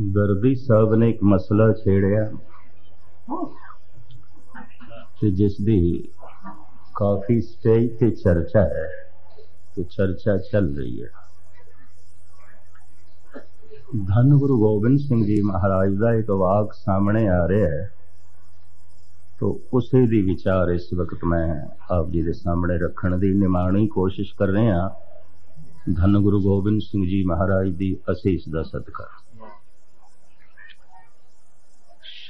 ਦਰਦੀ ਸਾਹਿਬ ਨੇ ਇੱਕ ਮਸਲਾ ਛੇੜਿਆ ਤੇ ਜਿਸ ਦੀ ਕਾਫੀ ਸਟੇਜ ਤੇ ਚਰਚਾ ਹੈ ਤੇ ਚਰਚਾ ਚੱਲ ਰਹੀ ਹੈ। ਧੰਨ ਗੁਰੂ ਗੋਬਿੰਦ ਸਿੰਘ ਜੀ ਮਹਾਰਾਜ ਦਾ ਇੱਕ ਵਾਕ ਸਾਹਮਣੇ ਆ ਰਿਹਾ ਹੈ। ਤੋ ਉਸੇ ਦੀ ਵਿਚਾਰ ਇਸ ਵਕਤ ਮੈਂ ਆਪ ਜੀ ਦੇ ਸਾਹਮਣੇ ਰੱਖਣ ਦੀ ਨਿਮਾਣੀ ਕੋਸ਼ਿਸ਼ ਕਰ ਰਿਹਾ। ਧੰਨ ਗੁਰੂ ਗੋਬਿੰਦ ਸਿੰਘ ਜੀ ਮਹਾਰਾਜ ਦੀ ਅਸੀਸ ਦਾ ਸਦਕਾ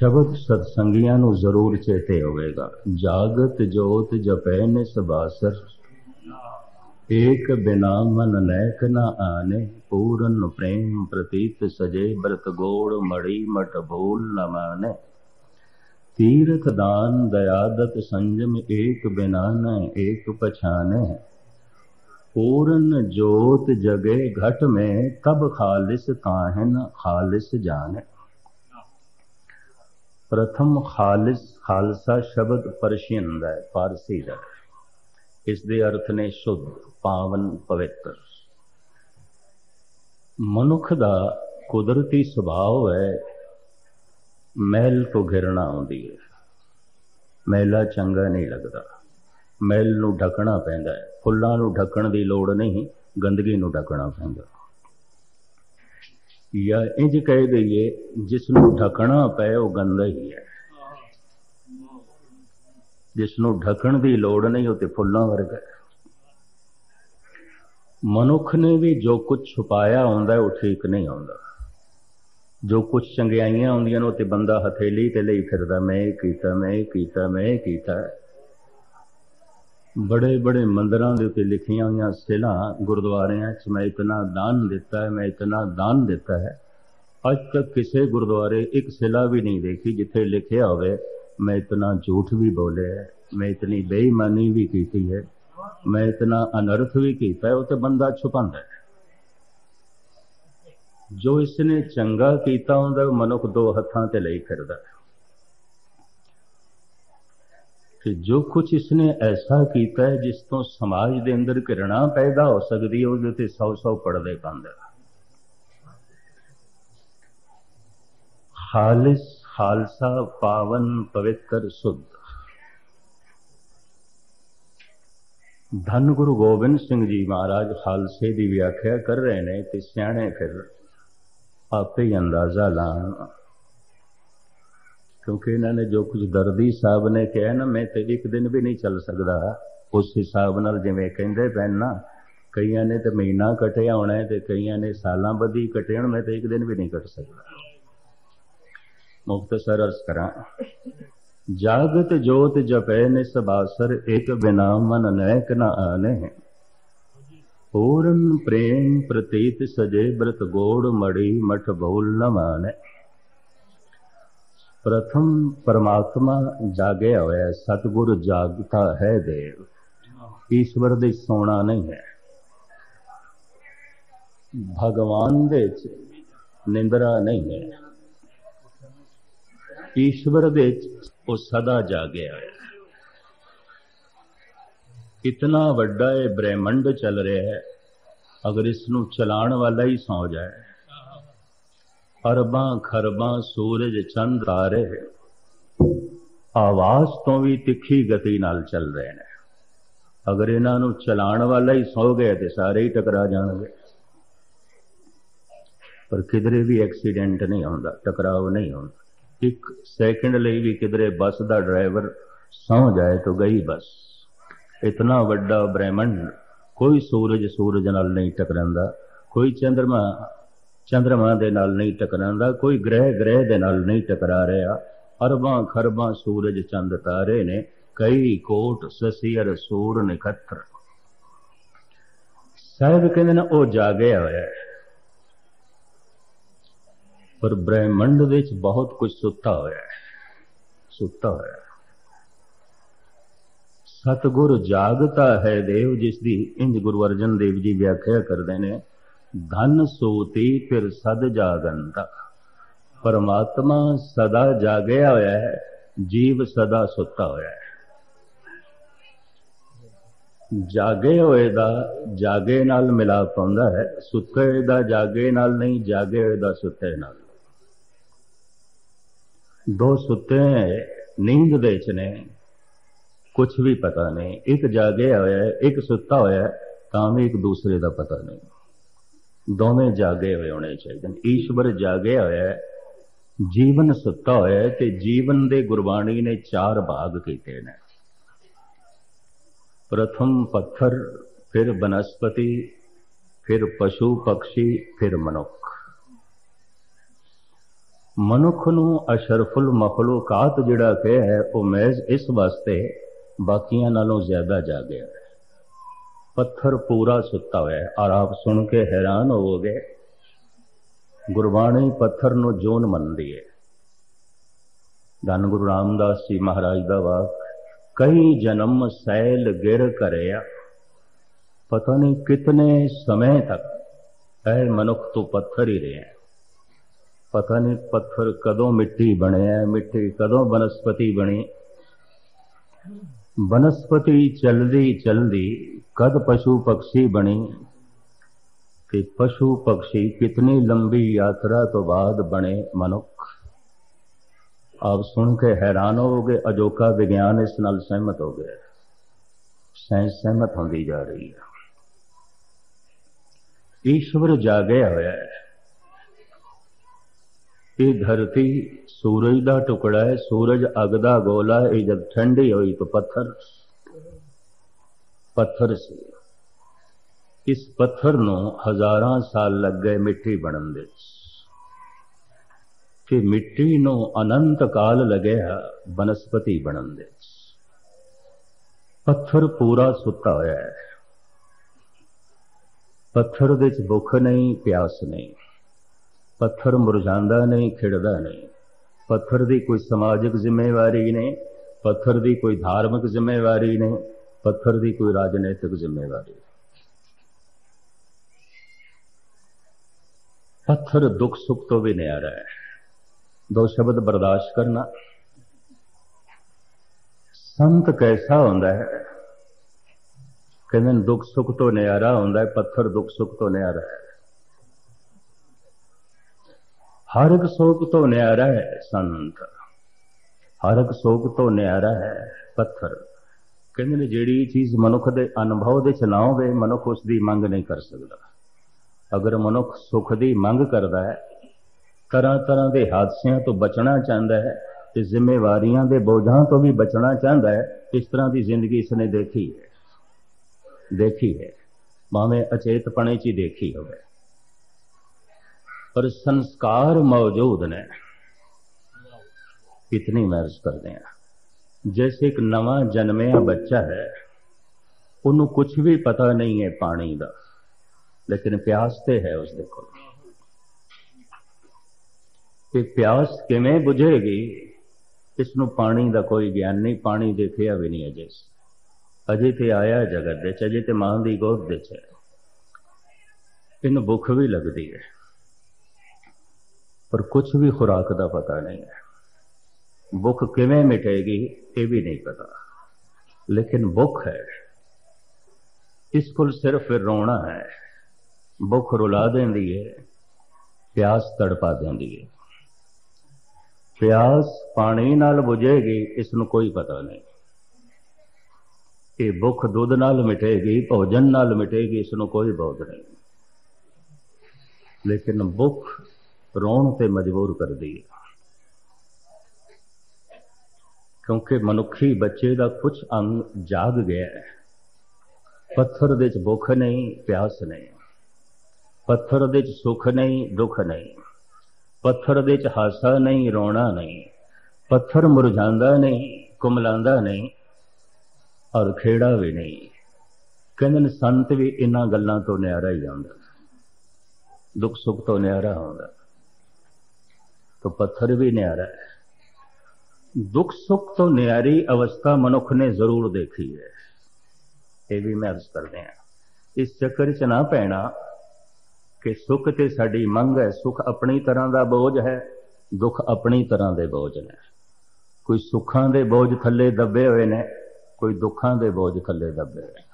शब्द सत्संगलियाँ ज़रूर चेते होवेगा। जागत जोत जपैन सबासर एक बिना मन नैक न आने। पूरन प्रेम प्रतीत सजे। व्रत गोड़ मड़ी मट भूल न माने। तीर्थ दान, दयादत संजम एक बिना न एक पछाने। पूरन जोत जगे घट में। कब खालिस काहन खालिस जाने। ਪ੍ਰਥਮ ਖਾਲਿਸ, ਖਾਲਸਾ ਸ਼ਬਦ ਪਰਸ਼ੀਅਨ ਦਾ ਹੈ ਫਾਰਸੀ ਦਾ। ਇਸ ਦੇ ਅਰਥ ਨੇ ਸ਼ੁੱਧ, ਪਾਵਨ, ਪਵਿੱਤਰ। ਮਨੁੱਖ ਦਾ ਕੁਦਰਤੀ ਸੁਭਾਅ ਹੈ, ਮਹਿਲ ਤੋਂ ਘਿਰਣਾ ਆਉਂਦੀ ਹੈ। ਮਹਿਲਾ ਚੰਗਾ ਨਹੀਂ ਲੱਗਦਾ। ਮਹਿਲ ਨੂੰ ਢਕਣਾ ਪੈਂਦਾ ਹੈ। ਫੁੱਲਾਂ ਨੂੰ ਢੱਕਣ ਦੀ ਲੋੜ ਨਹੀਂ, ਗੰਦਗੀ ਨੂੰ ਢੱਕਣਾ ਪੈਂਦਾ। ਜਾਂ ਇੰਜ ਕਹਿ ਦਈਏ ਜਿਸ ਨੂੰ ਢਕਣਾ ਪਏ, ਉਹ ਗੰਦਾ ਹੀ ਹੈ। ਜਿਸ ਨੂੰ ਢਕਣ ਦੀ ਲੋੜ ਨਹੀਂ, ਉਹ ਤੇ ਫੁੱਲਾਂ ਵਰਗਾ ਮਨੁੱਖ ਨੇ ਵੀ ਜੋ ਕੁਝ ਛੁਪਾਇਆ ਹੁੰਦਾ, ਉਹ ਠੀਕ ਨਹੀਂ ਹੁੰਦਾ। ਜੋ ਕੁਝ ਚੰਗਿਆਈਆਂ ਹੁੰਦੀਆਂ ਨੇ, ਉਹ ਤੇ ਬੰਦਾ ਹਥੇਲੀ ਤੇ ਲਈ ਫਿਰਦਾ, ਮੈਂ ਇਹ ਕੀਤਾ, ਮੈਂ ਇਹ ਕੀਤਾ, ਮੈਂ ਇਹ ਕੀਤਾ। ਬੜੇ ਬੜੇ ਮੰਦਰਾਂ ਦੇ ਉੱਤੇ ਲਿਖੀਆਂ ਹੋਈਆਂ ਸਿਲਾਂ ਗੁਰਦੁਆਰਿਆਂ 'ਚ ਮੈਂ ਇਤਨਾ ਦਾਨ ਦਿੱਤਾ ਹੈ, ਮੈਂ ਇਤਨਾ ਦਾਨ ਦਿੱਤਾ ਹੈ। ਅੱਜ ਤੱਕ ਕਿਸੇ ਗੁਰਦੁਆਰੇ ਇੱਕ ਸਿਲਾ ਵੀ ਨਹੀਂ ਦੇਖੀ ਜਿੱਥੇ ਲਿਖਿਆ ਹੋਵੇ, ਮੈਂ ਇਤਨਾ ਝੂਠ ਵੀ ਬੋਲਿਆ ਮੈਂ ਇਤਨੀ ਬੇਈਮਾਨੀ ਵੀ ਕੀਤੀ ਹੈ, ਮੈਂ ਇਤਨਾ ਅਨਰਥ ਵੀ ਕੀਤਾ ਉਹ ਤੇ ਬੰਦਾ ਛੁਪਾਉਂਦਾ ਹੈ। ਜੋ ਇਸਨੇ ਚੰਗਾ ਕੀਤਾ ਹੁੰਦਾ, ਉਹ ਮਨੁੱਖ ਦੋ ਹੱਥਾਂ ਤੇ ਲਈ ਫਿਰਦਾ ਹੈ। ਕਿ ਜੋ ਕੁਝ ਇਸਨੇ ਐਸਾ ਕੀਤਾ ਹੈ, ਜਿਸ ਤੋਂ ਸਮਾਜ ਦੇ ਅੰਦਰ ਘਿਰਣਾ ਪੈਦਾ ਹੋ ਸਕਦੀ ਹੈ, ਉਹਦੇ ਤੇ 100-100 ਪੜਦੇ ਪੰਦੇ ਖਾਲਿਸ ਖਾਲਸਾ ਪਾਵਨ ਪਵਿੱਤਰ ਸੁਧ। ਧੰਨ ਗੁਰੂ ਗੋਬਿੰਦ ਸਿੰਘ ਜੀ ਮਹਾਰਾਜ ਖਾਲਸੇ ਦੀ ਵਿਆਖਿਆ ਕਰ ਰਹੇ ਨੇ ਤੇ ਸਿਆਣੇ ਫਿਰ ਆਪੇ ਅੰਦਾਜ਼ਾ ਲਾਣ ਕਿਉਂਕਿ ਇਹਨਾਂ ਨੇ ਜੋ ਕੁਝ ਦਰਦੀ ਸਾਹਿਬ ਨੇ ਕਿਹਾ ਨਾ, ਮੈਂ ਤੇ ਇੱਕ ਦਿਨ ਵੀ ਨਹੀਂ ਚੱਲ ਸਕਦਾ। ਉਸ ਹਿਸਾਬ ਨਾਲ ਜਿਵੇਂ ਕਹਿੰਦੇ ਪੈਣ ਨਾ ਕਈਆਂ ਨੇ ਤੇ ਮਹੀਨਾ ਕਟਿਆ ਹੋਣਾ ਤੇ ਕਈਆਂ ਨੇ ਸਾਲਾਂ ਬਦੀ ਕਟਿਆ ਮੈਂ ਤੇ ਇੱਕ ਦਿਨ ਵੀ ਨਹੀਂ ਕੱਟ ਸਕਦਾ। ਮੁਖਤਸਰ ਅਰਜ਼ ਕਰਾਂ। ਜਾਗਤ ਜੋਤ ਜਪੈ ਨੇ ਸਬਾਸਰ ਇੱਕ ਬਿਨਾ ਮਨ ਨੈਕ ਨ ਆਨੇ। ਪੂਰਨ ਪ੍ਰੇਮ ਪ੍ਰਤੀਤ ਸਜੇ ਬ੍ਰਤ ਗੋੜ ਮੜੀ ਮਠ ਬਹੁਲ ਨ ਮਾਨੇ। ਪ੍ਰਥਮ ਪਰਮਾਤਮਾ ਜਾਗਿਆ ਹੋਇਆ ਸਤਿਗੁਰ ਜਾਗਤਾ ਹੈ ਦੇਵ। ਈਸ਼ਵਰ ਦੇ ਸੋਣਾ ਨਹੀਂ ਹੈ। ਭਗਵਾਨ ਦੇ ਚ ਨਿੰਦਰਾ ਨਹੀਂ ਹੈ। ਈਸ਼ਵਰ ਦੇ ਚ ਉਹ ਸਦਾ ਜਾਗਿਆ ਹੋਇਆ ਇਤਨਾ ਵੱਡਾ ਇਹ ਬ੍ਰਹਿਮੰਡ ਚੱਲ ਰਿਹਾ ਹੈ। ਅਗਰ ਇਸ ਨੂੰ ਚਲਾਉਣ ਵਾਲਾ ਹੀ ਸੌ ਜਾਏ। ਅਰਬਾਂ ਖਰਬਾਂ ਸੂਰਜ ਚੰਦ ਤਾਰੇ। ਆਵਾਜ਼ ਤੋਂ ਵੀ ਤਿੱਖੀ ਗਤੀ ਨਾਲ ਚੱਲ ਰਹੇ ਨੇ। ਅਗਰ ਇਹਨਾਂ ਨੂੰ ਚਲਾਉਣ ਵਾਲਾ ਹੀ ਸੌ ਗਿਆ ਤੇ ਸਾਰੇ ਹੀ ਟਕਰਾ ਜਾਣਗੇ। ਪਰ ਕਿਧਰੇ ਵੀ ਐਕਸੀਡੈਂਟ ਨਹੀਂ ਹੁੰਦਾ ਟਕਰਾਓ ਨਹੀਂ ਹੁੰਦਾ ਇੱਕ ਸੈਕਿੰਡ ਲਈ ਵੀ ਕਿਧਰੇ ਬੱਸ ਦਾ ਡਰਾਈਵਰ ਸੌ ਜਾਏ ਤਾਂ ਗਈ ਬੱਸ। ਇਤਨਾ ਵੱਡਾ ਬ੍ਰਹਿਮੰਡ, ਕੋਈ ਸੂਰਜ ਸੂਰਜ ਨਾਲ ਨਹੀਂ ਟਕਰਾਂਦਾ। ਕੋਈ ਚੰਦਰਮਾ ਚੰ드ਰਮਾ ਦੇ ਨਾਲ ਨਹੀਂ ਟਕਰਾਂਦਾ ਕੋਈ ਗ੍ਰਹਿ ਗ੍ਰਹਿ ਦੇ ਨਾਲ ਨਹੀਂ ਟਕਰਾ ਰਿਹਾ। ਅਰਬਾਂ ਖਰਬਾਂ ਸੂਰਜ ਚੰਦ ਤਾਰੇ ਨੇ, ਕਈ ਕੋਟ ਸਸੀਰ ਸੂਰ ਨਖਤਰ। ਸਾਹਿਬ ਕਹਿੰਦੇ ਨੇ, ਉਹ ਜਾਗਿਆ ਹੋਇਆ ਹੈ। ਪਰ ਬ੍ਰਹਿਮੰਡ ਵਿੱਚ ਬਹੁਤ ਕੁਝ ਸੁੱਤਾ ਹੋਇਆ ਹੈ। ਸੁੱਤਾ ਹੋਇਆ ਹੈ। ਸਤਗੁਰ ਜਾਗਤਾ ਹੈ ਦੇਵ, ਜਿਸ ਦੀ ਇੰਜ ਗੁਰੂ ਅਰਜਨ ਦੇਵ ਜੀ ਵਿਆਖਿਆ ਕਰਦੇ ਨੇ। ਧਨ ਸੋਤੀ ਫਿਰ ਸਦ ਜਾਗੰਤਾ ਪਰਮਾਤਮਾ ਸਦਾ ਜਾਗਿਆ ਹੋਇਆ ਹੈ, ਜੀਵ ਸਦਾ ਸੁੱਤਾ ਹੋਇਆ ਹੈ। ਜਾਗੇ ਹੋਏ ਦਾ ਜਾਗੇ ਨਾਲ ਮਿਲਾਪ ਹੁੰਦਾ ਹੈ, ਸੁੱਤੇ ਦਾ ਜਾਗੇ ਨਾਲ ਨਹੀਂ, ਜਾਗੇ ਹੋਏ ਦਾ ਸੁੱਤੇ ਨਾਲ। ਦੋ ਸੁੱਤੇ ਨੀਂਦ ਦੇ ਚ ਨੇ ਕੁਝ ਵੀ ਪਤਾ ਨਹੀਂ, ਇੱਕ ਜਾਗਿਆ ਹੋਇਆ ਹੈ, ਇੱਕ ਸੁੱਤਾ ਹੋਇਆ ਤਾਂ ਵੀ ਇੱਕ ਦੂਸਰੇ ਦਾ ਪਤਾ ਨਹੀਂ। ਦੋਵੇਂ ਜਾਗੇ ਹੋਏ ਹੋਣੇ ਚਾਹੀਦੇ ਨੇ। ਈਸ਼ਵਰ ਜਾਗਿਆ ਹੋਇਆ ਹੈ, ਜੀਵਨ ਸੁੱਤਾ ਹੋਇਆ ਹੈ ਤੇ ਜੀਵਨ ਦੇ ਗੁਰਬਾਣੀ ਨੇ ਚਾਰ ਭਾਗ ਕੀਤੇ ਨੇ। ਪ੍ਰਥਮ ਪੱਥਰ, ਫਿਰ ਬਨਸਪਤੀ, ਫਿਰ ਪਸ਼ੂ ਪਕਸ਼ੀ, ਫਿਰ ਮਨੁੱਖ। ਮਨੁੱਖ ਨੂੰ ਅਸ਼ਰਫੁਲ ਮਖਲੂਕਾਤ ਜਿਹੜਾ ਕਹੇ ਹੈ, ਉਹ ਮਹਿਜ਼ ਇਸ ਵਾਸਤੇ ਬਾਕੀਆਂ ਨਾਲੋਂ ਜ਼ਿਆਦਾ ਜਾਗਿਆ ਹੈ। ਪੱਥਰ ਪੂਰਾ ਸੁੱਤਾ ਹੋਇਆ ਹੈ। ਔਰ ਆਪ ਸੁਣ ਕੇ ਹੈਰਾਨ ਹੋਵੋਗੇ ਗੁਰਬਾਣੀ ਪੱਥਰ ਨੂੰ ਜੋਨ ਮੰਨਦੀ ਹੈ। ਧੰਨ ਗੁਰੂ ਰਾਮਦਾਸ ਜੀ ਮਹਾਰਾਜ ਦਾ ਵਾਕ, ਕਈ ਜਨਮ ਸੈਲ ਗਿਰ ਕਰਿਆ ਪਤਾ ਨਹੀਂ ਕਿਤਨੇ ਸਮੇਂ ਤੱਕ ਇਹ ਮਨੁੱਖ ਤੋਂ ਪੱਥਰ ਹੀ ਰਿਹਾ ਪਤਾ ਨਹੀਂ ਪੱਥਰ ਕਦੋਂ ਮਿੱਟੀ ਬਣਿਆ, ਮਿੱਟੀ ਕਦੋਂ ਬਨਸਪਤੀ ਬਣੀ। ਬਨਸਪਤੀ ਚੱਲਦੀ ਚੱਲਦੀ ਕਦ ਪਸ਼ੂ ਪਕਸ਼ੀ ਬਣੀ? ਤੇ ਪਸ਼ੂ ਪਕਸ਼ੀ ਕਿਤਨੀ ਲੰਬੀ ਯਾਤਰਾ ਤੋਂ ਬਾਅਦ ਬਣੇ ਮਨੁੱਖ? ਆਪ ਸੁਣ ਕੇ ਹੈਰਾਨ ਹੋਗੇ ਅਜੋਕਾ ਵਿਗਿਆਨ ਇਸ ਨਾਲ ਸਹਿਮਤ ਹੋ ਗਿਆ। ਸਾਇੰਸ ਸਹਿਮਤ ਹੁੰਦੀ ਜਾ ਰਹੀ ਹੈ। ਈਸ਼ਵਰ ਜਾਗਿਆ ਹੋਇਆ ਹੈ। ਇਹ ਧਰਤੀ ਸੂਰਜ ਦਾ ਟੁਕੜਾ ਹੈ, ਸੂਰਜ ਅਗ ਦਾ ਗੋਲਾ ਇਹ ਜਦ ਠੰਡੀ ਹੋਈ ਤਾਂ ਪੱਥਰ ਪੱਥਰ ਸੀ। ਇਸ ਪੱਥਰ ਨੂੰ ਹਜ਼ਾਰਾਂ ਸਾਲ ਲੱਗ ਗਏ ਮਿੱਟੀ ਬਣਨ ਦੇ ਤੇ ਮਿੱਟੀ ਨੂੰ ਅਨੰਤ ਕਾਲ ਲੱਗਿਆ ਬਨਸਪਤੀ ਬਣਨ ਦੇ ਪੱਥਰ ਪੂਰਾ ਸੁੱਤਾ ਹੋਇਆ ਹੈ। ਪੱਥਰ ਦੇ ਵਿੱਚ ਭੁੱਖ ਨਹੀਂ, ਪਿਆਸ ਨਹੀਂ। ਪੱਥਰ ਮੁਰਝਾਂਦਾ ਨਹੀਂ, ਖਿੜਦਾ ਨਹੀਂ। ਪੱਥਰ ਦੀ ਕੋਈ ਸਮਾਜਿਕ ਜ਼ਿੰਮੇਵਾਰੀ ਨਹੀਂ, ਪੱਥਰ ਦੀ ਕੋਈ ਧਾਰਮਿਕ ਜ਼ਿੰਮੇਵਾਰੀ ਨਹੀਂ, ਪੱਥਰ ਦੀ ਕੋਈ ਰਾਜਨੀਤਿਕ ਜ਼ਿੰਮੇਵਾਰੀ ਪੱਥਰ ਦੁੱਖ ਸੁੱਖ ਤੋਂ ਵੀ ਨਿਆਰਾ ਹੈ। ਦੋ ਸ਼ਬਦ ਬਰਦਾਸ਼ਤ ਕਰਨਾ। ਸੰਤ ਕੈਸਾ ਹੁੰਦਾ ਹੈ? ਕਹਿੰਦੇ ਦੁੱਖ ਸੁੱਖ ਤੋਂ ਨਿਆਰਾ ਹੁੰਦਾ ਹੈ, ਪੱਥਰ ਦੁੱਖ ਸੁੱਖ ਤੋਂ ਨਿਆਰਾ ਹੈ। ਹਰ ਇੱਕ ਸੁੱਖ ਤੋਂ ਨਿਆਰਾ ਹੈ ਸੰਤ। ਹਰ ਇੱਕ ਸੁੱਖ ਤੋਂ ਨਿਆਰਾ ਹੈ ਪੱਥਰ। ਕਹਿੰਦੇ ਨੇ, ਜਿਹੜੀ ਚੀਜ਼ ਮਨੁੱਖ ਦੇ ਅਨੁਭਵ ਦੇ ਚ ਨਾ ਹੋਵੇ, ਮਨੁੱਖ ਉਸ ਦੀ ਮੰਗ ਨਹੀਂ ਕਰ ਸਕਦਾ। ਅਗਰ ਮਨੁੱਖ ਸੁੱਖ ਦੀ ਮੰਗ ਕਰਦਾ ਹੈ ਤਰ੍ਹਾਂ ਤਰ੍ਹਾਂ ਦੇ ਹਾਦਸਿਆਂ ਤੋਂ ਬਚਣਾ ਚਾਹੁੰਦਾ ਹੈ ਤੇ ਜ਼ਿੰਮੇਵਾਰੀਆਂ ਦੇ ਬੋਝਾਂ ਤੋਂ ਵੀ ਬਚਣਾ ਚਾਹੁੰਦਾ ਹੈ, ਇਸ ਤਰ੍ਹਾਂ ਦੀ ਜ਼ਿੰਦਗੀ ਇਸਨੇ ਦੇਖੀ ਹੈ। ਦੇਖੀ ਹੈ। ਭਾਵੇਂ ਅਚੇਤਪਣੇ 'ਚ ਹੀ ਦੇਖੀ ਹੋਵੇ। ਪਰ ਸੰਸਕਾਰ ਮੌਜੂਦ ਨੇ। ਇਤਨੀ ਮਹਿਰਸ ਕਰਦੇ ਆ ਜੈਸੇ ਇੱਕ ਨਵਾਂ ਜਨਮਿਆ ਬੱਚਾ ਹੈ, ਉਹਨੂੰ ਕੁਝ ਵੀ ਪਤਾ ਨਹੀਂ ਹੈ ਪਾਣੀ ਦਾ, ਲੇਕਿਨ ਪਿਆਸ ਤੇ ਹੈ ਉਸ ਦੇ ਕੋਲ। ਕਿ ਪਿਆਸ ਕਿਵੇਂ ਬੁਝੇਗੀ ਇਸ ਨੂੰ ਪਾਣੀ ਦਾ ਕੋਈ ਗਿਆਨ ਨਹੀਂ, ਪਾਣੀ ਦੇਖਿਆ ਵੀ ਨਹੀਂ ਅਜੇ। ਅਜੇ ਤੇ ਆਇਆ ਜਗਤ ਦੇ ਚ ਅਜੇ ਤੇ ਮਾਂ ਦੀ ਗੋਦ ਦੇ ਚ ਇਹਨੂੰ ਭੁੱਖ ਵੀ ਲੱਗਦੀ ਹੈ। ਪਰ ਕੁਝ ਵੀ ਖੁਰਾਕ ਦਾ ਪਤਾ ਨਹੀਂ ਹੈ ਭੁੱਖ ਕਿਵੇਂ ਮਿਟੇਗੀ ਇਹ ਵੀ ਨਹੀਂ ਪਤਾ ਲੇਕਿਨ ਭੁੱਖ ਹੈ ਇਸ ਕੋਲ ਸਿਰਫ ਰੋਣਾ ਹੈ ਭੁੱਖ ਰੁਲਾ ਦਿੰਦੀ ਹੈ ਪਿਆਸ ਤੜਪਾ ਦਿੰਦੀ ਹੈ ਪਿਆਸ ਪਾਣੀ ਨਾਲ ਬੁਝੇਗੀ ਇਸ ਨੂੰ ਕੋਈ ਪਤਾ ਨਹੀਂ ਇਹ ਭੁੱਖ ਦੁੱਧ ਨਾਲ ਮਿਟੇਗੀ ਭੋਜਨ ਨਾਲ ਮਿਟੇਗੀ ਇਸ ਨੂੰ ਕੋਈ ਬੋਧ ਨਹੀਂ ਲੇਕਿਨ ਭੁੱਖ ਰੋਣ ਤੇ ਮਜਬੂਰ ਕਰਦੀ ਹੈ। ਕਿਉਂਕਿ ਮਨੁੱਖੀ ਬੱਚੇ ਦਾ ਕੁਝ ਅੰਗ ਜਾਗ ਗਿਆ ਹੈ। ਪੱਥਰ ਦੇ ਵਿੱਚ ਭੁੱਖ ਨਹੀਂ, ਪਿਆਸ ਨਹੀਂ। ਪੱਥਰ ਦੇ ਵਿੱਚ ਸੁੱਖ ਨਹੀਂ, ਦੁੱਖ ਨਹੀਂ। ਪੱਥਰ ਦੇ ਵਿੱਚ ਹਾਸਾ ਨਹੀਂ, ਰੋਣਾ ਨਹੀਂ। ਪੱਥਰ ਮੁਰਝਾਂਦਾ ਨਹੀਂ ਕੁਮਲਾਂਦਾ ਨਹੀਂ ਔਰ ਖੇੜਾ ਵੀ ਨਹੀਂ। ਕਹਿੰਦੇ ਨੇ ਸੰਤ ਵੀ ਇਹਨਾਂ ਗੱਲਾਂ ਤੋਂ ਨਿਆਰਾ ਹੀ ਜਾਂਦਾ ਦੁੱਖ ਸੁੱਖ ਤੋਂ ਨਿਆਰਾ ਹੁੰਦਾ। ਤਾਂ ਪੱਥਰ ਵੀ ਨਿਆਰਾ ਹੈ ਦੁੱਖ ਸੁੱਖ ਤੋਂ ਨਿਆਰੀ ਅਵਸਥਾ ਮਨੁੱਖ ਨੇ ਜ਼ਰੂਰ ਦੇਖੀ ਹੈ ਇਹ ਵੀ ਮੈਂ ਅਰਜ਼ ਕਰਦੇ ਹਾਂ ਇਸ ਚੱਕਰ 'ਚ ਨਾ ਪੈਣਾ ਕਿ ਸੁੱਖ ਤੇ ਸਾਡੀ ਮੰਗ ਹੈ ਸੁੱਖ ਆਪਣੀ ਤਰ੍ਹਾਂ ਦਾ ਬੋਝ ਹੈ ਦੁੱਖ ਆਪਣੀ ਤਰ੍ਹਾਂ ਦੇ ਬੋਝ ਨੇ ਕੋਈ ਸੁੱਖਾਂ ਦੇ ਬੋਝ ਥੱਲੇ ਦੱਬੇ ਹੋਏ ਨੇ ਕੋਈ ਦੁੱਖਾਂ ਦੇ ਬੋਝ ਥੱਲੇ ਦੱਬੇ ਹੋਏ ਨੇ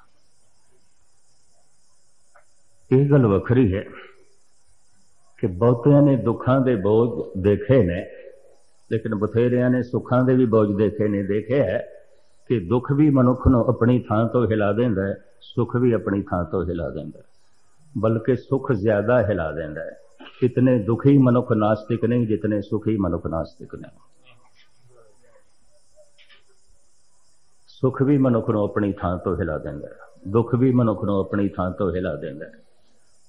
ਇਹ ਗੱਲ ਵੱਖਰੀ ਹੈ ਕਿ ਬਹੁਤਿਆਂ ਨੇ ਦੁੱਖਾਂ ਦੇ ਬੋਝ ਦੇਖੇ ਨੇ, ਲੇਕਿਨ ਬਥੇਰਿਆਂ ਨੇ ਸੁੱਖਾਂ ਦੇ ਵੀ ਬੋਝ ਦੇਖੇ ਨੇ। ਦੇਖਿਆ ਹੈ ਕਿ ਦੁੱਖ ਵੀ ਮਨੁੱਖ ਨੂੰ ਆਪਣੀ ਥਾਂ ਤੋਂ ਹਿਲਾ ਦਿੰਦਾ ਹੈ, ਸੁੱਖ ਵੀ ਆਪਣੀ ਥਾਂ ਤੋਂ ਹਿਲਾ ਦਿੰਦਾ ਹੈ। ਬਲਕਿ ਸੁੱਖ ਜ਼ਿਆਦਾ ਹਿਲਾ ਦਿੰਦਾ ਹੈ। ਇਤਨੇ ਦੁਖੀ ਮਨੁੱਖ ਨਾਸਤਿਕ ਨਹੀਂ ਜਿਤਨੇ ਸੁਖੀ ਮਨੁੱਖ ਨਾਸਤਿਕ ਨੇ। ਸੁਖ ਵੀ ਮਨੁੱਖ ਨੂੰ ਆਪਣੀ ਥਾਂ ਤੋਂ ਹਿਲਾ ਦਿੰਦਾ ਹੈ। ਦੁੱਖ ਵੀ ਮਨੁੱਖ ਨੂੰ ਆਪਣੀ ਥਾਂ ਤੋਂ ਹਿਲਾ ਦਿੰਦਾ ਹੈ।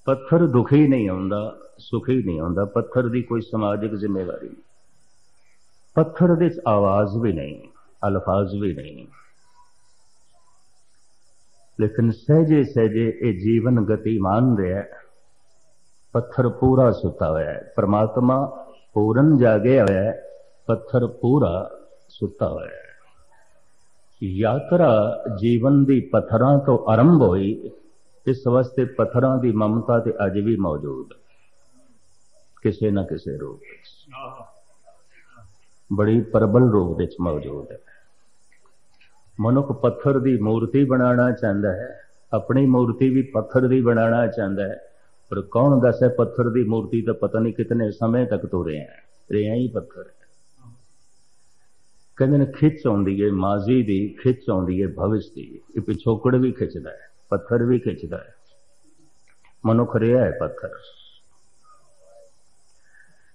ਪੱਥਰ ਦੁਖੀ ਨਹੀਂ ਆਉਂਦਾ, ਸੁਖੀ ਨਹੀਂ ਆਉਂਦਾ। ਪੱਥਰ ਦੀ ਕੋਈ ਸਮਾਜਿਕ ਜ਼ਿੰਮੇਵਾਰੀ ਨਹੀਂ। ਪੱਥਰ ਦੇ ਆਵਾਜ਼ ਵੀ ਨਹੀਂ, ਅਲਫਾਜ਼ ਵੀ ਨਹੀਂ। ਲੇਕਿਨ ਸਹਜੇ ਸਹਜੇ ਇਹ ਜੀਵਨ ਗਤੀਮਾਨ ਰਿਹਾ ਪੱਥਰ ਪੂਰਾ ਸੁੱਤਾ ਹੋਇਆ ਹੈ। ਪ੍ਰਮਾਤਮਾ ਪੂਰਨ ਜਾਗਿਆ ਹੋਇਆ ਹੈ। ਪੱਥਰ ਪੂਰਾ ਸੁੱਤਾ ਹੋਇਆ ਹੈ। ਯਾਤਰਾ ਜੀਵਨ ਦੀ ਪੱਥਰਾਂ ਤੋਂ ਆਰੰਭ ਹੋਈ। ਇਸ ਵਾਸਤੇ ਪੱਥਰਾਂ ਦੀ ਮਮਤਾ ਤੇ ਅੱਜ ਵੀ ਮੌਜੂਦ। ਹੈ ਕਿਸੇ ਨਾ ਕਿਸੇ ਰੂਪ ਵਿੱਚ। ਬੜੀ ਪ੍ਰਬਲ ਰੂਪ ਵਿੱਚ ਮੌਜੂਦ ਹੈ। ਮਨੁੱਖ ਪੱਥਰ ਦੀ ਮੂਰਤੀ ਬਣਾਉਣਾ ਚਾਹੁੰਦਾ ਹੈ। ਆਪਣੀ ਮੂਰਤੀ ਵੀ ਪੱਥਰ ਦੀ ਬਣਾਉਣਾ ਚਾਹੁੰਦਾ ਹੈ। ਪਰ ਕੌਣ ਦੱਸੇ ਪੱਥਰ ਦੀ ਮੂਰਤੀ ਤਾਂ ਪਤਾ ਨਹੀਂ ਕਿਤਨੇ ਸਮੇਂ ਤੱਕ ਤੁਰੇ ਆ ਰਿਹਾ ਹੀ ਪੱਥਰ ਕਹਿੰਦੇ ਨੇ ਖਿੱਚ ਆਉਂਦੀ ਹੈ ਮਾਜ਼ੀ ਦੀ ਖਿੱਚ ਆਉਂਦੀ ਹੈ ਭਵਿਸ਼ ਦੀ। ਇਹ ਪਿਛੋਕੜ ਵੀ ਖਿੱਚਦਾ ਹੈ। ਪੱਥਰ ਵੀ ਖਿੱਚਦਾ ਹੈ। ਮਨੁੱਖ ਰਿਹਾ ਹੈ ਪੱਥਰ।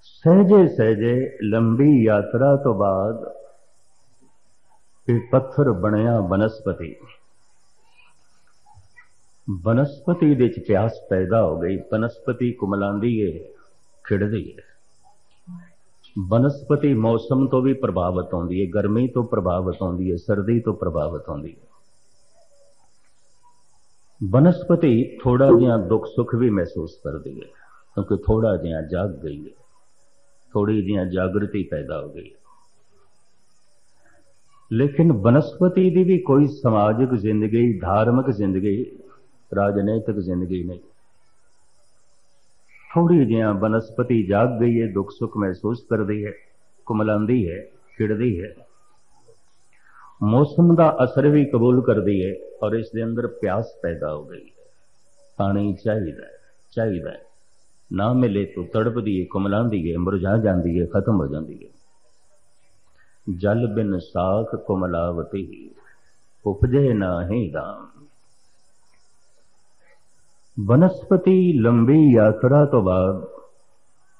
ਸਹਜੇ ਸਹਜੇ ਲੰਬੀ ਯਾਤਰਾ ਤੋਂ ਬਾਅਦ ਇਹ ਪੱਥਰ ਬਣਿਆ ਬਨਸਪਤੀ। ਬਨਸਪਤੀ ਦੇ ਵਿੱਚ ਪਿਆਸ ਪੈਦਾ ਹੋ ਗਈ। ਬਨਸਪਤੀ ਕੁਮਲਾਂਦੀ ਏ ਖਿੜਦੀ ਏ ਬਨਸਪਤੀ ਮੌਸਮ ਤੋਂ ਵੀ ਪ੍ਰਭਾਵਿਤ ਹੁੰਦੀ ਹੈ। ਗਰਮੀ ਤੋਂ ਪ੍ਰਭਾਵਿਤ ਹੁੰਦੀ ਹੈ। ਸਰਦੀ ਤੋਂ ਪ੍ਰਭਾਵਿਤ ਹੁੰਦੀ ਹੈ। ਬਨਸਪਤੀ ਥੋੜਾ ਜਿਹਾ ਦੁੱਖ ਸੁੱਖ ਵੀ ਮਹਿਸੂਸ ਕਰਦੀ ਹੈ, ਕਿਉਂਕਿ ਥੋੜਾ ਜਿਹਾ ਜਾਗ ਗਈ ਹੈ, ਥੋੜੀ ਜਿਹਾ ਜਾਗਰਤੀ ਪੈਦਾ ਹੋ ਗਈ ਲੇਕਿਨ ਬਨਸਪਤੀ ਦੀ ਵੀ ਕੋਈ ਸਮਾਜਿਕ ਜ਼ਿੰਦਗੀ, ਧਾਰਮਿਕ ਜ਼ਿੰਦਗੀ, ਰਾਜਨੀਤਿਕ ਜ਼ਿੰਦਗੀ ਨਹੀਂ। ਥੋੜੀ ਜਿਹਾ ਬਨਸਪਤੀ ਜਾਗ ਗਈ ਹੈ, ਦੁੱਖ ਸੁੱਖ ਮਹਿਸੂਸ ਕਰਦੀ ਹੈ ਕੁਮਲਾਂਦੀ ਹੈ, ਖਿੜਦੀ ਹੈ। ਮੌਸਮ ਦਾ ਅਸਰ ਵੀ ਕਬੂਲ ਕਰਦੀ ਹੈ ਔਰ ਇਸ ਦੇ ਅੰਦਰ ਪਿਆਸ ਪੈਦਾ ਹੋ ਗਈ। ਹੈ ਪਾਣੀ ਚਾਹੀਦਾ ਹੈ ਚਾਹੀਦਾ ਹੈ। ਨਾ ਮਿਲੇ ਤਾਂ ਤੜਪਦੀ ਹੈ ਕੁਮਲਾਂਦੀ ਹੈ ਮੁਰਝਾ ਜਾਂਦੀ ਹੈ ਖਤਮ ਹੋ ਜਾਂਦੀ ਹੈ ਜਲ ਬਿਨ ਸਾਖ ਕੁਮਲਾਵਤੀ, ਉਪਜੇ ਨਾਹੀ ਦਾਮ ਬਨਸਪਤੀ ਲੰਬੀ ਯਾਤਰਾ ਤੋਂ ਬਾਅਦ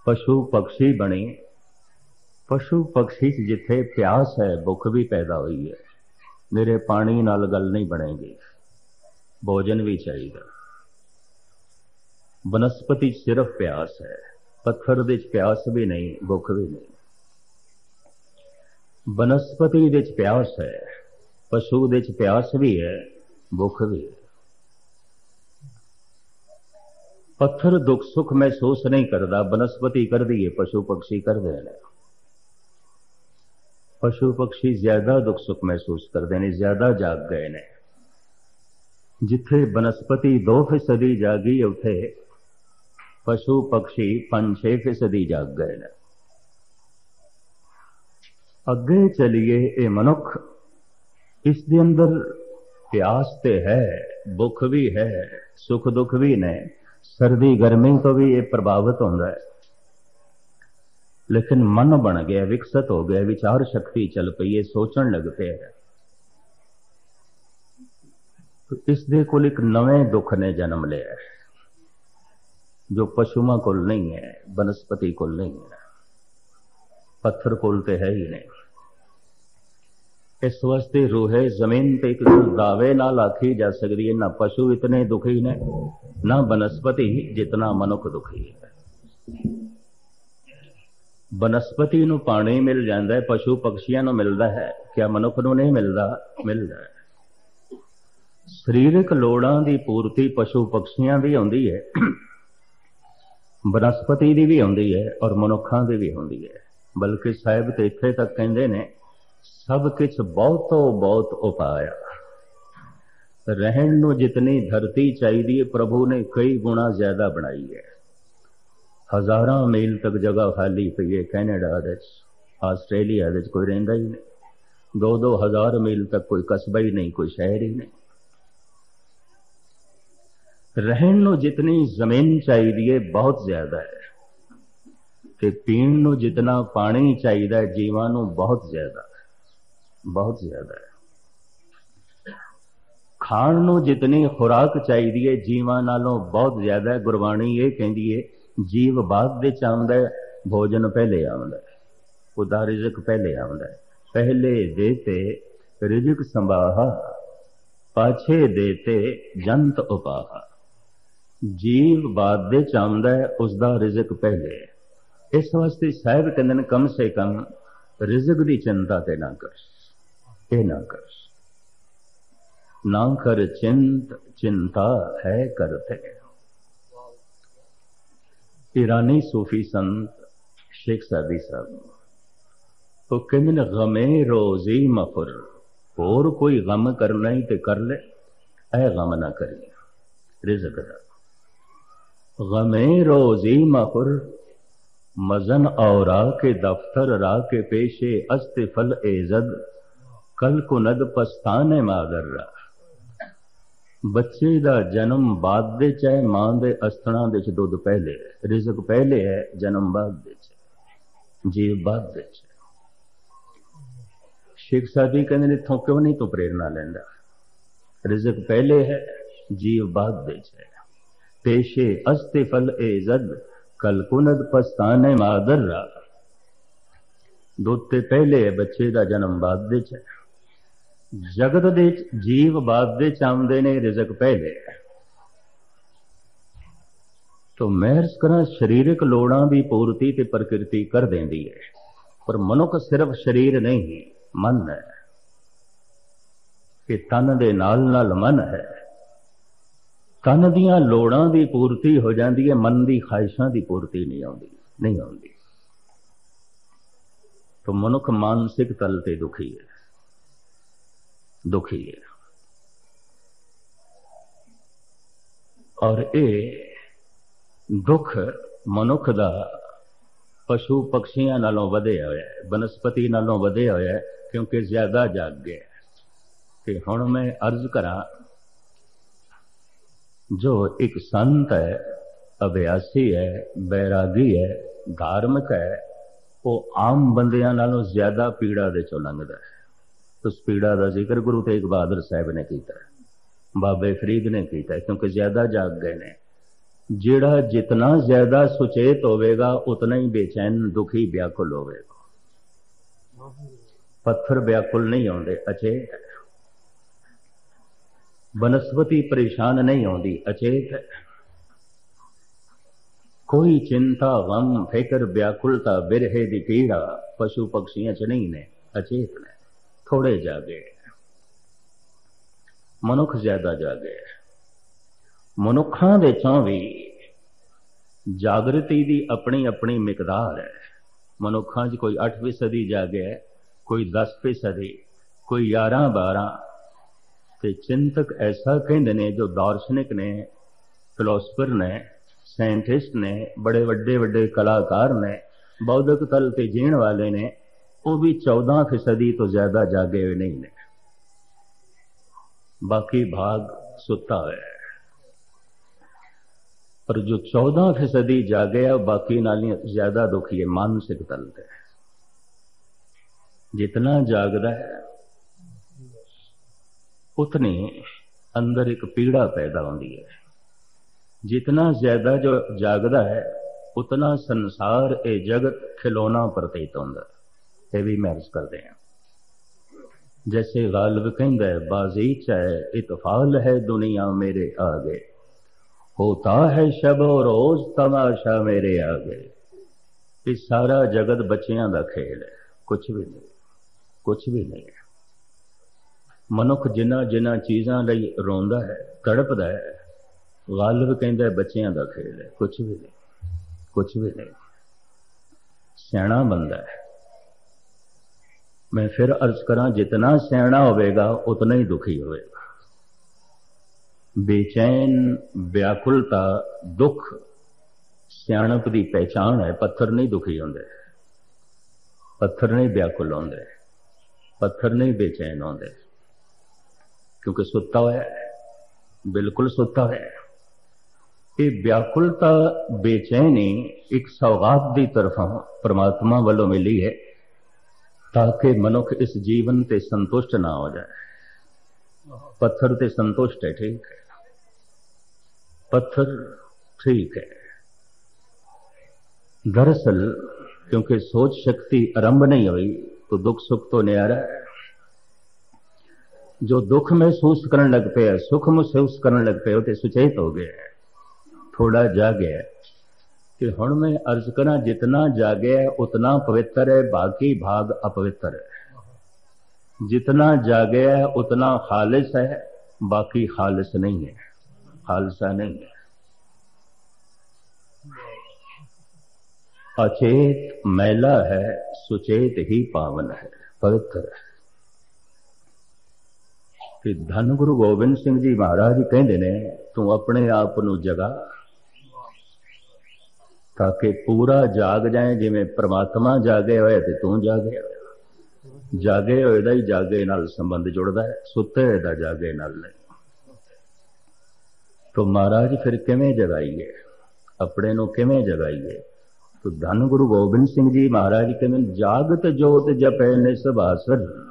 ਪਸ਼ੂ ਪਕਸ਼ੀ ਬਣੇ। ਪਸ਼ੂ ਪਕਸ਼ੀ ਜਿੱਥੇ ਪਿਆਸ ਹੈ, ਭੁੱਖ ਵੀ ਪੈਦਾ ਹੋਈ ਹੈ। ਮੇਰੇ ਪਾਣੀ ਨਾਲ ਗੱਲ ਨਹੀਂ ਬਣੇਗੀ। ਭੋਜਨ ਵੀ ਚਾਹੀਦਾ। ਬਨਸਪਤੀ ਸਿਰਫ ਪਿਆਸ ਹੈ। ਪੱਥਰ ਦੇ ਵਿੱਚ ਪਿਆਸ ਵੀ ਨਹੀਂ, ਭੁੱਖ ਵੀ ਨਹੀਂ। ਬਨਸਪਤੀ ਦੇ ਵਿੱਚ ਪਿਆਸ ਹੈ। ਪਸ਼ੂ ਦੇ ਵਿੱਚ ਪਿਆਸ ਵੀ ਹੈ, ਭੁੱਖ ਵੀ ਹੈ। ਪੱਥਰ ਦੁੱਖ ਸੁੱਖ ਮਹਿਸੂਸ ਨਹੀਂ ਕਰਦਾ। ਬਨਸਪਤੀ ਕਰਦੀ ਹੈ, ਪਸ਼ੂ ਪਕਸ਼ੀ ਕਰਦੇ ਨੇ। ਪਸ਼ੂ ਪਕਸ਼ੀ ਜ਼ਿਆਦਾ ਦੁੱਖ ਸੁੱਖ ਮਹਿਸੂਸ ਕਰਦੇ ਨੇ, ਜ਼ਿਆਦਾ ਜਾਗ ਗਏ ਨੇ। ਜਿੱਥੇ ਬਨਸਪਤੀ 2% ਜਾਗੀ ਉੱਥੇ ਪਸ਼ੂ ਪਕਸ਼ੀ 5-6% ਜਾਗ ਗਏ ਨੇ। ਅੱਗੇ ਚਲੀਏ ਇਹ ਮਨੁੱਖ, ਇਸ ਦੇ ਅੰਦਰ ਪਿਆਸ ਤੇ ਹੈ, ਭੁੱਖ ਵੀ ਹੈ, ਸੁੱਖ ਦੁੱਖ ਵੀ ਨੇ। ਸਰਦੀ ਗਰਮੀ ਤੋਂ ਵੀ ਇਹ ਪ੍ਰਭਾਵਿਤ ਹੁੰਦਾ ਹੈ। ਲੇਕਿਨ ਮਨ ਬਣ ਗਿਆ, ਵਿਕਸਿਤ ਹੋ ਗਿਆ, ਵਿਚਾਰ ਸ਼ਕਤੀ ਚੱਲ ਪਈ ਹੈ ਸੋਚਣ ਲੱਗ ਪਿਆ ਹੈ। ਇਸ ਦੇ ਕੋਲ ਇੱਕ ਨਵੇਂ ਦੁੱਖ ਨੇ ਜਨਮ ਲਿਆ ਜੋ ਪਸ਼ੂਆਂ ਕੋਲ ਨਹੀਂ ਹੈ, ਬਨਸਪਤੀ ਕੋਲ ਨਹੀਂ ਹੈ, ਪੱਥਰ ਕੋਲ ਤੇ ਹੈ ਹੀ ਨਹੀਂ। ਇਸ ਵਾਸਤੇ ਰੋਹੇ ਜ਼ਮੀਨ ਤੇ ਇੱਕ ਦਾਵੇ ਨਾਲ ਆਖੀ ਜਾ ਸਕਦੀ ਹੈ, ਨਾ ਪਸ਼ੂ ਇਤਨੇ ਦੁਖੀ ਨੇ, ਨਾ ਬਨਸਪਤੀ ਜਿਤਨਾ ਮਨੁੱਖ ਦੁਖੀ ਹੈ। ਬਨਸਪਤੀ ਨੂੰ ਪਾਣੀ ਮਿਲ ਜਾਂਦਾ ਹੈ, ਪਸ਼ੂ ਪਕਸ਼ੀਆਂ ਨੂੰ ਮਿਲਦਾ ਹੈ, ਕਿਆ ਮਨੁੱਖ ਨੂੰ ਨਹੀਂ ਮਿਲਦਾ? ਮਿਲਦਾ ਹੈ। ਸਰੀਰਕ ਲੋੜਾਂ ਦੀ ਪੂਰਤੀ ਪਸ਼ੂ ਪਕਸ਼ੀਆਂ ਦੀ ਹੁੰਦੀ ਹੈ। ਬਨਸਪਤੀ ਦੀ ਵੀ ਹੁੰਦੀ ਹੈ ਔਰ ਮਨੁੱਖਾਂ ਦੀ ਵੀ ਹੁੰਦੀ ਹੈ। ਬਲਕਿ ਸਾਹਿਬ ਤੇ ਇੱਥੇ ਤੱਕ ਕਹਿੰਦੇ ਨੇ, ਸਭ ਕੁਝ ਬਹੁਤੋ ਬਹੁਤ ਉਪਾਇਆ ਰਹਿਣ ਨੂੰ ਜਿਤਨੀ ਧਰਤੀ ਚਾਹੀਦੀ ਹੈ, ਪ੍ਰਭੂ ਨੇ ਕਈ ਗੁਣਾ ਜ਼ਿਆਦਾ ਬਣਾਈ ਹੈ। ਹਜ਼ਾਰਾਂ ਮੀਲ ਤੱਕ ਜਗ੍ਹਾ ਖਾਲੀ ਪਈ ਹੈ ਕੈਨੇਡਾ ਦੇ ਆਸਟ੍ਰੇਲੀਆ ਦੇ ਕੋਈ ਰਹਿੰਦਾ ਹੀ ਨਹੀਂ ਦੋ ਦੋ ਹਜ਼ਾਰ ਮੀਲ ਤੱਕ ਕੋਈ ਕਸਬਾ ਹੀ ਨਹੀਂ ਕੋਈ ਸ਼ਹਿਰ ਹੀ ਨਹੀਂ ਰਹਿਣ ਨੂੰ ਜਿਤਨੀ ਜ਼ਮੀਨ ਚਾਹੀਦੀ ਹੈ ਬਹੁਤ ਜ਼ਿਆਦਾ ਹੈ ਕਿ ਪੀਣ ਨੂੰ ਜਿੰਨਾ ਪਾਣੀ ਚਾਹੀਦਾ ਜੀਵਾਂ ਨੂੰ ਬਹੁਤ ਜ਼ਿਆਦਾ ਬਹੁਤ ਜ਼ਿਆਦਾ ਹੈ ਖਾਣ ਨੂੰ ਜਿਤਨੀ ਖੁਰਾਕ ਚਾਹੀਦੀ ਹੈ ਜੀਵਾਂ ਨਾਲੋਂ ਬਹੁਤ ਜ਼ਿਆਦਾ ਹੈ ਗੁਰਬਾਣੀ ਇਹ ਕਹਿੰਦੀ ਹੈ ਜੀਵ ਬਾਅਦ ਵਿੱਚ ਆਉਂਦਾ ਭੋਜਨ ਪਹਿਲੇ ਆਉਂਦਾ ਉਹਦਾ ਰਿਜ਼ਕ ਪਹਿਲੇ ਆਉਂਦਾ ਹੈ। ਪਹਿਲੇ ਦੇਤੇ ਰਿਜ਼ਕ ਸੰਭਾਹਾ, ਪਾਛੇ ਦੇਤੇ ਜੰਤ ਉਪਾਹਾ। ਜੀਵ ਬਾਅਦ ਦੇ ਚ ਆਉਂਦਾ ਹੈ ਉਸ ਦਾ ਰਿਜ਼ਕ ਪਹਿਲੇ ਹੈ। ਇਸ ਵਾਸਤੇ ਸਾਹਿਬ ਕਹਿੰਦੇ ਨੇ, ਕਮ ਸੇ ਕਮ ਰਿਜ਼ਕ ਦੀ ਚਿੰਤਾ ਤੇ ਨਾ ਕਰ ਇਹ ਨਾ ਕਰ। ਨਾ ਕਰ ਚਿੰਤ, ਚਿੰਤਾ ਹੈ ਕਰਤੇ। ईरानी सूफी संत शेख सादी साहब तो कहते ने गमे रोजी मफुर, और कोई गम करना ही तो कर ले। ऐ गम ना करिए, रिजक गमे रोजी मफुर, मजन और के दफ्तर रा के पेशे अस्त फल एजद कल कुनद पस्ताने मागर रा। ਬੱਚੇ ਦਾ ਜਨਮ ਬਾਅਦ ਦੇ ਚ ਹੈ, ਮਾਂ ਦੇ ਅਸਥਣਾ ਦੇ ਚ ਦੁੱਧ ਪਹਿਲੇ ਹੈ। ਰਿਜ਼ਕ ਪਹਿਲੇ ਹੈ, ਜਨਮ ਬਾਅਦ ਦੇ ਚ। ਜੀਵ ਬਾਅਦ ਦੇ ਚ। ਸ਼ੇਖ ਸਾਦੀ ਕਹਿੰਦੇ ਨੇ, ਇਥੋਂ ਕਿਉਂ ਨਹੀਂ ਤੂੰ ਪ੍ਰੇਰਣਾ ਲੈਂਦਾ? ਰਿਜ਼ਕ ਪਹਿਲੇ ਹੈ, ਜੀਵ ਬਾਅਦ ਦੇ ਚ ਹੈ। ਪੇਸ਼ੇ ਅਸਤੇ ਫਲ ਏਜ਼ਦ ਕਲ ਕੁਨਦ ਪਸਤਾਨੇ ਮਾਦਰ। ਰਾ ਦੁੱਧ ਤੇ ਪਹਿਲੇ ਹੈ, ਬੱਚੇ ਦਾ ਜਨਮ ਬਾਅਦ ਦੇ ਚ ਹੈ। ਜਗਤ ਦੇ ਜੀਵ ਬਾਦ ਦੇ ਚਾਹੁੰਦੇ ਨੇ ਰਿਜ਼ਕ ਪਹਿਲੇ। ਤੋ ਮਹਿਰਸ ਕਰਾਂ ਸਰੀਰਕ ਲੋੜਾਂ ਦੀ ਪੂਰਤੀ ਤੇ ਪ੍ਰਕਿਰਤੀ ਕਰ ਦਿੰਦੀ ਹੈ ਪਰ ਮਨੁੱਖ ਸਿਰਫ ਸਰੀਰ ਨਹੀਂ, ਮਨ ਹੈ। ਕਿ ਤਨ ਦੇ ਨਾਲ ਨਾਲ ਮਨ ਹੈ। ਤਨ ਦੀਆਂ ਲੋੜਾਂ ਦੀ ਪੂਰਤੀ ਹੋ ਜਾਂਦੀ ਹੈ ਮਨ ਦੀ ਖਾਹਿਸ਼ਾਂ ਦੀ ਪੂਰਤੀ ਨਹੀਂ ਆਉਂਦੀ ਨਹੀਂ ਆਉਂਦੀ। ਤੋ ਮਨੁੱਖ ਮਾਨਸਿਕ ਤਲ ਤੇ ਦੁਖੀ ਹੈ। ਦੁਖੀ ਹੈ। ਔਰ ਇਹ ਦੁੱਖ ਮਨੁੱਖ ਦਾ ਪਸ਼ੂ ਪਕਸ਼ੀਆਂ ਨਾਲੋਂ ਵਧਿਆ ਹੋਇਆ ਹੈ, ਬਨਸਪਤੀ ਨਾਲੋਂ ਵਧਿਆ ਹੋਇਆ ਹੈ, ਕਿਉਂਕਿ ਜ਼ਿਆਦਾ ਜਾਗ ਗਿਆ ਤੇ ਹੁਣ ਮੈਂ ਅਰਜ਼ ਕਰਾਂ, ਜੋ ਇੱਕ ਸੰਤ ਹੈ, ਅਭਿਆਸੀ ਹੈ, ਬੈਰਾਗੀ ਹੈ, ਧਾਰਮਿਕ ਹੈ, ਉਹ ਆਮ ਬੰਦਿਆਂ ਨਾਲੋਂ ਜ਼ਿਆਦਾ ਪੀੜਾ ਦੇ ਚੋਂ ਲੰਘਦਾ ਹੈ। ਉਸ ਪੀੜਾ ਦਾ ਜ਼ਿਕਰ ਗੁਰੂ ਤੇਗ ਬਹਾਦਰ ਸਾਹਿਬ ਨੇ ਕੀਤਾ ਬਾਬੇ ਫਰੀਦ ਨੇ ਕੀਤਾ ਕਿਉਂਕਿ ਜ਼ਿਆਦਾ ਜਾਗ ਗਏ ਨੇ। ਜਿਹੜਾ ਜਿਤਨਾ ਜ਼ਿਆਦਾ ਸੁਚੇਤ ਹੋਵੇਗਾ, ਉਤਨਾ ਹੀ ਬੇਚੈਨ, ਦੁਖੀ ਵਿਆਕੁਲ ਹੋਵੇਗਾ। ਪੱਥਰ ਵਿਆਕੁਲ ਨਹੀਂ ਆਉਂਦੇ, ਅਚੇਤ ਬਨਸਪਤੀ ਪਰੇਸ਼ਾਨ ਨਹੀਂ ਆਉਂਦੀ, ਅਚੇਤ ਹੈ। ਕੋਈ ਚਿੰਤਾ, ਵਮ, ਫਿਕਰ, ਵਿਆਕੁਲਤਾ, ਬਿਰਹੇ ਦੀ ਪੀੜਾ ਪਸ਼ੂ ਪਕਸ਼ੀਆਂ ਚ ਨਹੀਂ ਨੇ, ਅਚੇਤ ਨੇ। ਥੋੜੇ ਜਾਗੇ। ਮਨੁੱਖ ਜ਼ਿਆਦਾ ਜਾਗੇ। ਮਨੁੱਖਾਂ ਦੇ ਚੋਂ ਵੀ ਜਾਗਰਤੀ ਦੀ ਆਪਣੀ ਆਪਣੀ ਮਿਕਦਾਰ ਹੈ। ਮਨੁੱਖਾਂ 'ਚ ਕੋਈ 8ਵੀਂ ਸਦੀ ਜਾਗਿਆ ਕੋਈ 10ਵੀਂ ਸਦੀ, ਕੋਈ 11 12 ਤੇ ਚਿੰਤਕ ਐਸਾ ਕਹਿੰਦੇ ਨੇ ਜੋ ਦਾਰਸ਼ਨਿਕ ਨੇ, ਫਿਲਾਸਫਰ ਨੇ, ਸਾਇੰਟਿਸਟ ਨੇ, ਬੜੇ ਵੱਡੇ ਵੱਡੇ ਕਲਾਕਾਰ ਨੇ, ਬੌਧਿਕ ਤਲ ਤੇ ਜੀਣ ਵਾਲੇ ਨੇ ਉਹ ਵੀ 14 ਫੀਸਦੀ ਤੋਂ ਜ਼ਿਆਦਾ ਜਾਗੇ ਹੋਏ ਨਹੀਂ ਨੇ। ਬਾਕੀ ਭਾਗ ਸੁੱਤਾ ਹੋਇਆ ਹੈ। ਪਰ ਜੋ 14 ਫੀਸਦੀ ਜਾਗੇ ਆ, ਬਾਕੀ ਨਾਲੀ ਜ਼ਿਆਦਾ ਦੁਖੀ ਹੈ, ਮਾਨਸਿਕ ਤਲ ਤੇ ਜਿਤਨਾ ਜਾਗਦਾ ਹੈ, ਉਤਨੀ ਅੰਦਰ ਇੱਕ ਪੀੜਾ ਪੈਦਾ ਹੁੰਦੀ ਹੈ। ਜਿਤਨਾ ਜ਼ਿਆਦਾ ਜੋ ਜਾਗਦਾ ਹੈ, ਉਤਨਾ ਸੰਸਾਰ ਇਹ ਜਗਤ ਖਿਲੌਣਾ ਪ੍ਰਤੀਤ ਹੁੰਦਾ ਇਹ ਵੀ ਮਹਿਰਜ ਕਰਦੇ ਹਾਂ जैसे गालिब कहता है बाजीच है इतफाल है दुनिया मेरे आगे होता है शब रोज तमाशा मेरे आगे ਇਹ ਸਾਰਾ ਜਗਤ ਬੱਚਿਆਂ ਦਾ ਖੇਲ ਹੈ ਕੁਝ ਵੀ ਨਹੀਂ ਕੁਝ ਵੀ ਨਹੀਂ ਹੈ ਮਨੁੱਖ ਜਿਨ੍ਹਾਂ ਜਿਨ੍ਹਾਂ ਚੀਜ਼ਾਂ ਲਈ ਰੋਂਦਾ ਹੈ ਤੜਪਦਾ ਹੈ ਗਾਲਿਬ ਕਹਿੰਦਾ ਹੈ ਬੱਚਿਆਂ ਦਾ ਖੇਲ ਹੈ ਕੁਝ ਵੀ ਨਹੀਂ ਕੁਝ ਵੀ ਨਹੀਂ ਸਿਆਣਾ ਬੰਦਾ ਹੈ ਮੈਂ ਫਿਰ ਅਰਜ਼ ਕਰਾਂ, ਜਿਤਨਾ ਸਿਆਣਾ ਹੋਵੇਗਾ, ਉਤਨਾ ਹੀ ਦੁਖੀ ਹੋਵੇਗਾ। ਬੇਚੈਨ, ਵਿਆਕੁਲਤਾ, ਦੁੱਖ ਸਿਆਣਪ ਦੀ ਪਹਿਚਾਣ ਹੈ, ਪੱਥਰ ਨਹੀਂ ਦੁਖੀ ਹੁੰਦੇ। ਪੱਥਰ ਨਹੀਂ ਵਿਆਕੁਲ ਹੁੰਦੇ, ਪੱਥਰ ਨਹੀਂ ਬੇਚੈਨ ਹੁੰਦੇ। ਕਿਉਂਕਿ ਸੁੱਤਾ ਹੋਇਆ ਹੈ, ਬਿਲਕੁਲ ਸੁੱਤਾ ਹੋਇਆ ਹੈ। ਇਹ ਵਿਆਕੁਲਤਾ, ਬੇਚੈਨੀ ਇੱਕ ਸੌਗਾਤ ਦੀ ਤਰਫੋਂ ਪ੍ਰਮਾਤਮਾ ਵੱਲੋਂ ਮਿਲੀ ਹੈ। ताकि मनुख इस जीवन ते संतुष्ट ना हो जाए। पत्थर ते संतुष्ट है, ठीक है? पत्थर ठीक है। दरअसल, क्योंकि सोच शक्ति आरंभ नहीं हुई तो दुख सुख तो न्यारा है। जो दुख महसूस करने लग पे सुख महसूस करने लग पे होते सुचेत हो गए थोड़ा जागे गया कि हूं मैं अर्ज करा जितना जागे उतना पवित्र है बाकी भाग अपवित्र है जितना जागे उतना खालिस है बाकी खालिस नहीं है खालसा नहीं है अचेत मैला है सुचेत ही पावन है पवित्र है ਕਿ ਧੰਨ ਗੁਰੂ ਗੋਬਿੰਦ ਸਿੰਘ ਜੀ ਮਹਾਰਾਜ ਕਹਿੰਦੇ ਨੇ ਤੂੰ ਆਪਣੇ ਆਪ ਨੂੰ ਜਗਾ ਤਾਂ ਕਿ ਪੂਰਾ ਜਾਗ ਜਾਏ, ਜਿਵੇਂ ਪ੍ਰਮਾਤਮਾ ਜਾਗੇ ਹੋਏ ਤੇ ਤੂੰ ਜਾਗੇ ਜਾਗੇ ਹੋਏ ਦਾ ਹੀ ਜਾਗੇ ਨਾਲ ਸੰਬੰਧ ਜੁੜਦਾ ਹੈ, ਸੁੱਤੇ ਹੋਏ ਦਾ ਜਾਗੇ ਨਾਲ ਨਹੀਂ। ਤੋ ਮਹਾਰਾਜ ਫਿਰ ਕਿਵੇਂ ਜਗਾਈਏ? ਆਪਣੇ ਨੂੰ ਕਿਵੇਂ ਜਗਾਈਏ? ਤੋ ਧੰਨ ਗੁਰੂ ਗੋਬਿੰਦ ਸਿੰਘ ਜੀ ਮਹਾਰਾਜ ਕਹਿੰਦੇ ਜਾਗਤ ਜੋਤ ਜਪੈ ਨਿਸਭਾਸਰ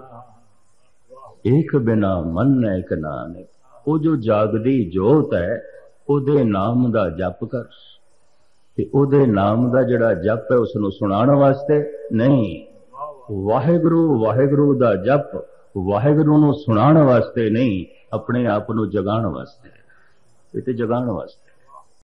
ਇੱਕ ਬਿਨਾ ਮਨ ਇੱਕ ਨਾਮ ਉਹ ਜੋ ਜਾਗਦੀ ਜੋਤ ਹੈ, ਉਹਦੇ ਨਾਮ ਦਾ ਜਪ ਕਰ। ਤੇ ਉਹਦੇ ਨਾਮ ਦਾ ਜਿਹੜਾ ਜਪ ਹੈ ਉਸ ਨੂੰ ਸੁਣਾਉਣ ਵਾਸਤੇ ਨਹੀਂ। ਵਾਹਿਗੁਰੂ ਵਾਹਿਗੁਰੂ ਦਾ ਜਪ ਵਾਹਿਗੁਰੂ ਨੂੰ ਸੁਣਾਉਣ ਵਾਸਤੇ ਨਹੀਂ, ਆਪਣੇ ਆਪ ਨੂੰ ਜਗਾਉਣ ਵਾਸਤੇ। ਇਹ ਤੇ ਜਗਾਉਣ ਵਾਸਤੇ।